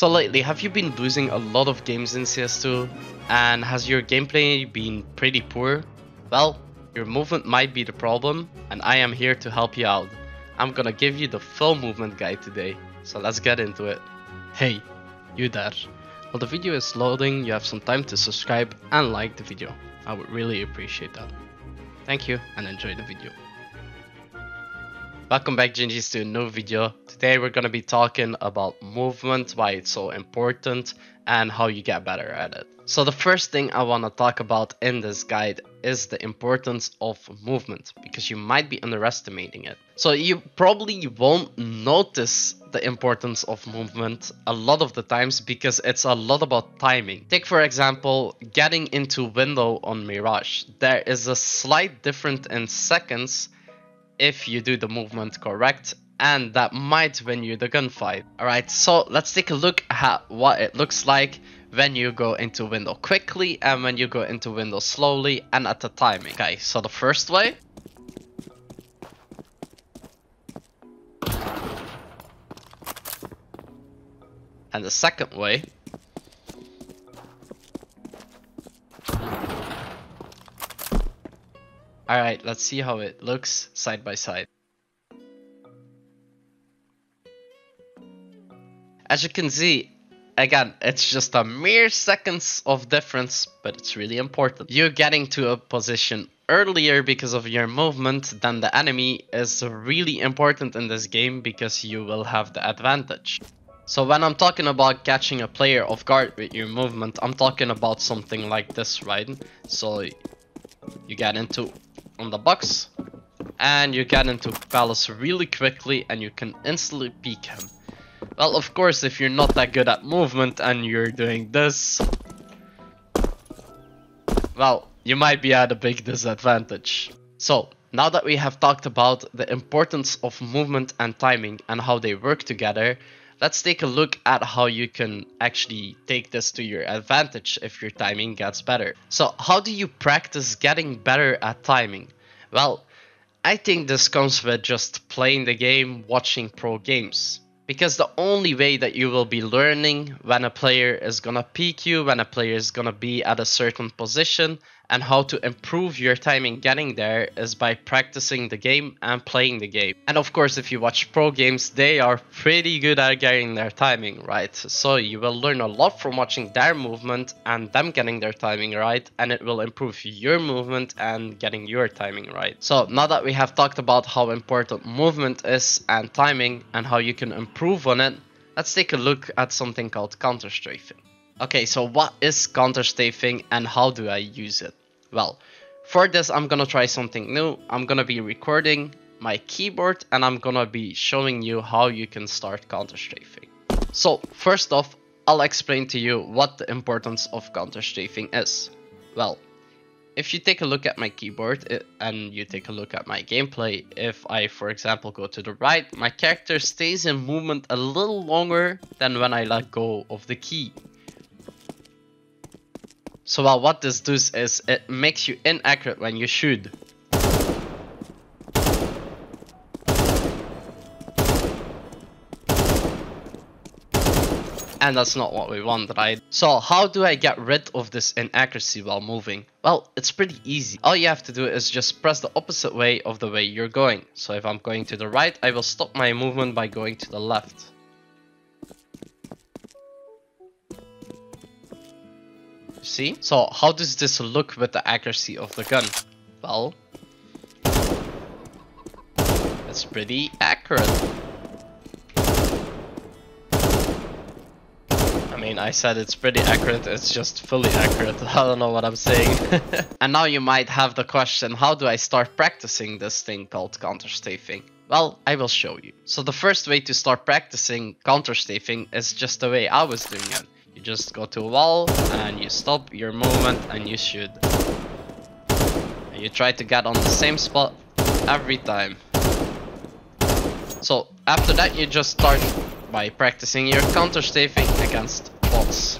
So lately, have you been losing a lot of games in CS2? And has your gameplay been pretty poor? Well, your movement might be the problem, and I am here to help you out. I'm gonna give you the full movement guide today, so let's get into it. Hey, you there. While the video is loading, you have some time to subscribe and like the video. I would really appreciate that. Thank you and enjoy the video. Welcome back Gingies to a new video. Today we're going to be talking about movement, why it's so important and how you get better at it. So the first thing I want to talk about in this guide is the importance of movement because you might be underestimating it. So you probably won't notice the importance of movement a lot of the times because it's a lot about timing. Take for example getting into window on Mirage. There is a slight difference in seconds if you do the movement correct and that might win you the gunfight. Alright, so let's take a look at what it looks like when you go into window quickly and when you go into window slowly and at the timing. Okay, so the first way. And the second way. Alright, let's see how it looks side by side. As you can see, again, it's just a mere seconds of difference, but it's really important. You getting to a position earlier because of your movement than the enemy is really important in this game because you will have the advantage. So when I'm talking about catching a player off guard with your movement, I'm talking about something like this, right? So you get into on the box and you get into Palace really quickly and you can instantly peek him. Well, of course, if you're not that good at movement and you're doing this, well, you might be at a big disadvantage. So, now that we have talked about the importance of movement and timing and how they work together, let's take a look at how you can actually take this to your advantage if your timing gets better. So how do you practice getting better at timing? Well, I think this comes with just playing the game, watching pro games. Because the only way that you will be learning when a player is gonna peek you, when a player is gonna be at a certain position, and how to improve your timing getting there is by practicing the game and playing the game. And of course, if you watch pro games, they are pretty good at getting their timing right. So you will learn a lot from watching their movement and them getting their timing right, and it will improve your movement and getting your timing right. So now that we have talked about how important movement is and timing and how you can improve on it, let's take a look at something called counter strafing. Okay, so what is counter strafing and how do I use it? Well, for this I'm gonna try something new. I'm gonna be recording my keyboard and I'm gonna be showing you how you can start counter strafing. So first off, I'll explain to you what the importance of counter strafing is. Well, if you take a look at my keyboard and you take a look at my gameplay, if I for example go to the right, my character stays in movement a little longer than when I let go of the key. So well, what this does is it makes you inaccurate when you shoot. And that's not what we want, right? So how do I get rid of this inaccuracy while moving? Well, it's pretty easy. All you have to do is just press the opposite way of the way you're going. So if I'm going to the right, I will stop my movement by going to the left. See? So how does this look with the accuracy of the gun? Well, it's pretty accurate. I mean, I said it's pretty accurate, it's just fully accurate. I don't know what I'm saying. and now you might have the question, how do I start practicing this thing called counter strafing? Well, I will show you. So the first way to start practicing counter strafing is just the way I was doing it. You just go to a wall and you stop your movement and you shoot. And you try to get on the same spot every time. So after that you just start by practicing your counter strafing against bots.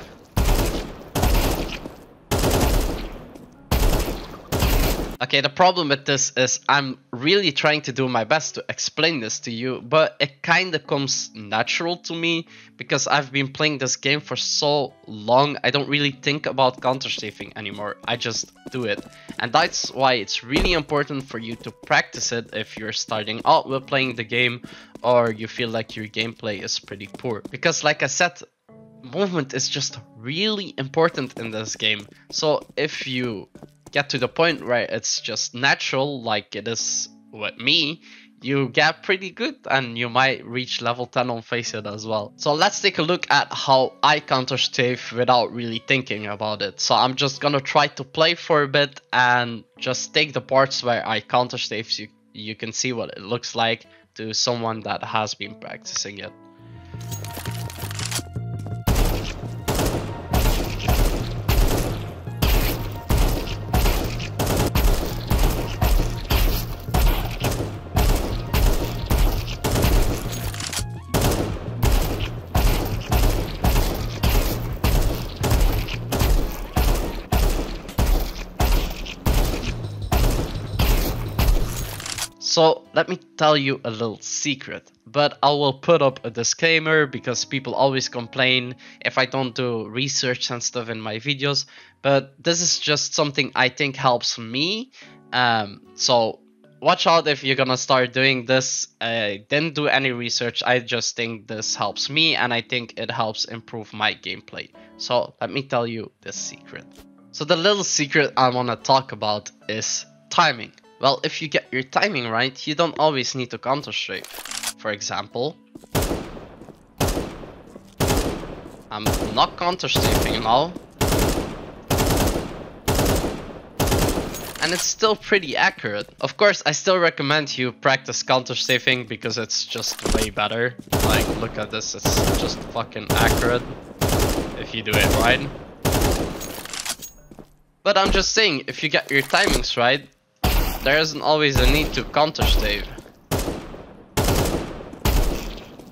Okay, the problem with this is I'm really trying to do my best to explain this to you, but it kind of comes natural to me because I've been playing this game for so long. I don't really think about counter strafing anymore. I just do it. And that's why it's really important for you to practice it if you're starting out with playing the game or you feel like your gameplay is pretty poor. Because like I said, movement is just really important in this game. So if you get to the point where it's just natural like it is with me, you get pretty good and you might reach level 10 on FACEIT as well. So let's take a look at how I counter strafe without really thinking about it. So I'm just gonna try to play for a bit and just take the parts where I counter strafe so you, you can see what it looks like to someone that has been practicing it. So let me tell you a little secret, but I will put up a disclaimer because people always complain if I don't do research and stuff in my videos, but this is just something I think helps me. Um, so watch out if you're gonna start doing this. I didn't do any research, I just think this helps me and I think it helps improve my gameplay. So let me tell you this secret. So the little secret I wanna talk about is timing. Well, if you get your timing right, you don't always need to counter strafe. For example, I'm not counter strafing now. And it's still pretty accurate. Of course, I still recommend you practice counter strafing because it's just way better. Like, look at this, it's just fucking accurate if you do it right. But I'm just saying, if you get your timings right, there isn't always a need to counter strafe.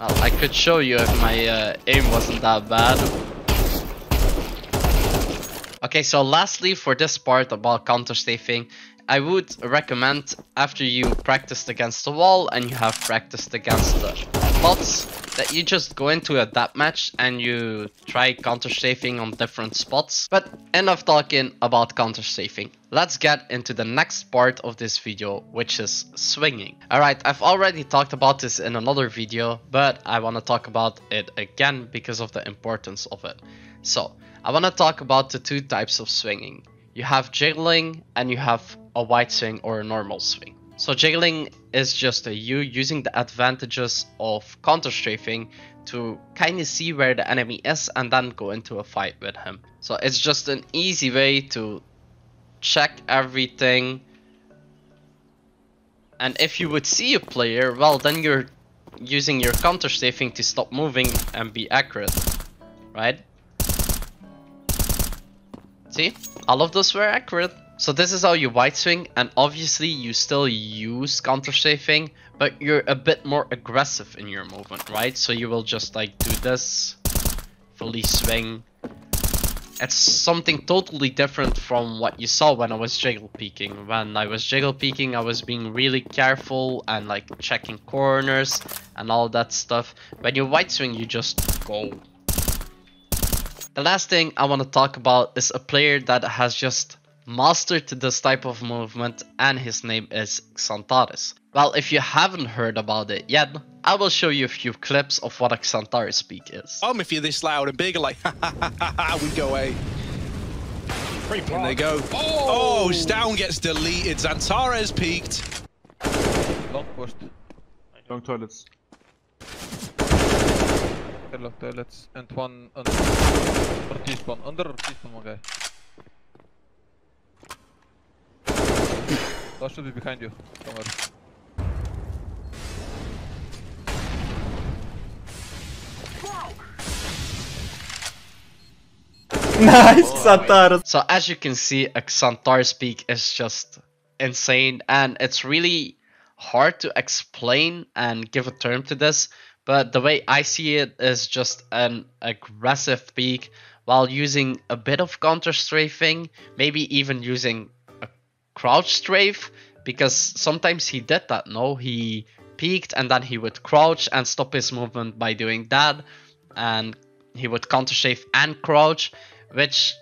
Well, I could show you if my uh, aim wasn't that bad. Okay, so lastly for this part about counter strafing, I would recommend after you practiced against the wall and you have practiced against the bots that you just go into a deathmatch match and you try counter strafing on different spots. But enough talking about counter strafing. Let's get into the next part of this video, which is swinging. Alright, I've already talked about this in another video, but I want to talk about it again because of the importance of it. So, I want to talk about the two types of swinging. You have jiggling and you have a wide swing or a normal swing. So jiggling is just a you using the advantages of counter strafing to kind of see where the enemy is and then go into a fight with him. So it's just an easy way to check everything. And if you would see a player, well then you're using your counter strafing to stop moving and be accurate, right? See, all of those were accurate. So this is how you wide swing and obviously you still use counter strafing but you're a bit more aggressive in your movement, right? So you will just like do this, fully swing. It's something totally different from what you saw when I was jiggle peeking. When I was jiggle peeking I was being really careful and like checking corners and all that stuff. When you wide swing you just go. The last thing I want to talk about is a player that has just mastered this type of movement and his name is Xantares. Well, if you haven't heard about it yet, I will show you a few clips of what a Xantares peek is. Um, if you're this loud and big, like, ha ha ha ha ha, we go away. And they go. Oh, oh Stown gets deleted. Xantares peeked. Long post. Long toilets. Long toilets. And one under. Under T-spawn. Under T-spawn, one guy. Last should be behind you, somewhere. nice, oh, Xantares! So as you can see, a Xantares peek is just insane and it's really hard to explain and give a term to this, but the way I see it is just an aggressive peek while using a bit of counter strafing, maybe even using crouch strafe because sometimes he did that. No, he peeked and then he would crouch and stop his movement by doing that, and he would counter strafe and crouch, which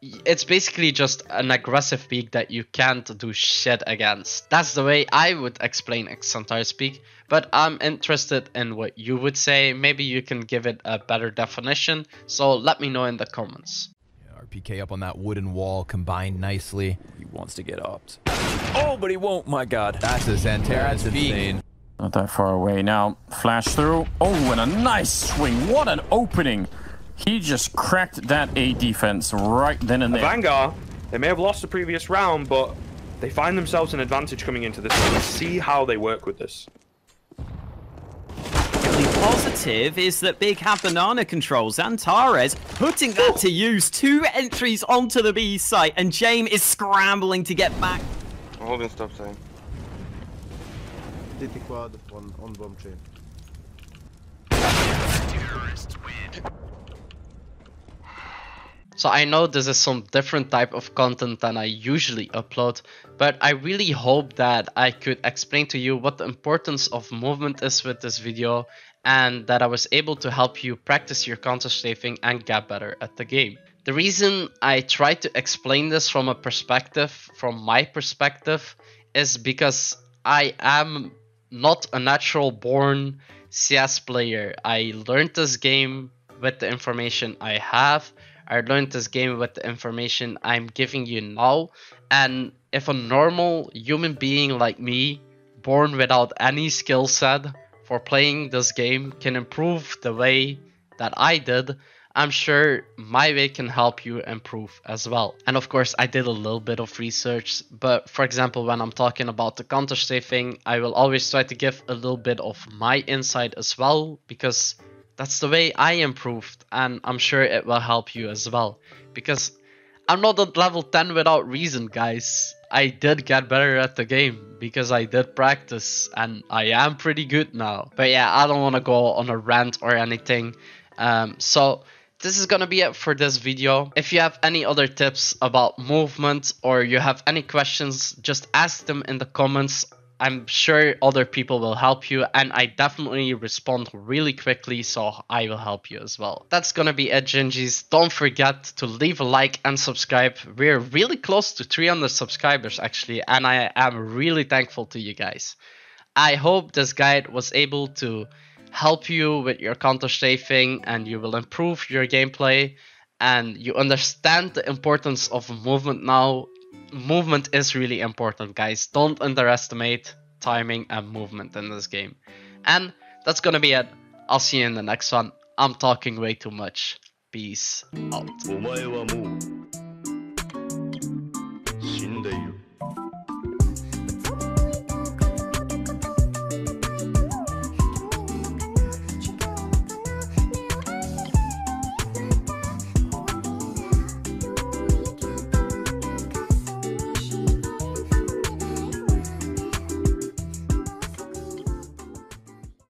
it's basically just an aggressive peek that you can't do shit against. That's the way I would explain Xantares peek, but I'm interested in what you would say. Maybe you can give it a better definition, so let me know in the comments. RPK up on that wooden wall, combined nicely. He wants to get opt. Oh, but he won't, my god. That's a Xantares peek. Not that far away now. Flash through. Oh, and a nice swing. What an opening. He just cracked that A defense right then and there. Vanguard, they may have lost the previous round, but they find themselves an advantage coming into this one. See how they work with this. The positive is that Big have banana controls. Xantares putting that to use. Two entries onto the B site, and James is scrambling to get back. I'm holding stop sign. DT quad, one on bomb chain. So I know this is some different type of content than I usually upload, but I really hope that I could explain to you what the importance of movement is with this video and that I was able to help you practice your counter strafing and get better at the game. The reason I try to explain this from a perspective, from my perspective, is because I am not a natural born CS player. I learned this game with the information I have I learned this game with the information I'm giving you now. And if a normal human being like me, born without any skill set for playing this game, can improve the way that I did, I'm sure my way can help you improve as well. And of course, I did a little bit of research, but for example, when I'm talking about the counter strafing, I will always try to give a little bit of my insight as well, because that's the way I improved, and I'm sure it will help you as well. Because I'm not at level 10 without reason, guys. I did get better at the game because I did practice and I am pretty good now. But yeah, I don't want to go on a rant or anything. Um, so this is gonna be it for this video. If you have any other tips about movement or you have any questions, just ask them in the comments. I'm sure other people will help you and I definitely respond really quickly so I will help you as well. That's gonna be it Gingies. Don't forget to leave a like and subscribe. We're really close to 300 subscribers actually and I am really thankful to you guys. I hope this guide was able to help you with your counter strafing and you will improve your gameplay and you understand the importance of movement now movement is really important, guys. Don't underestimate timing and movement in this game. And that's gonna be it. I'll see you in the next one. I'm talking way too much. Peace out.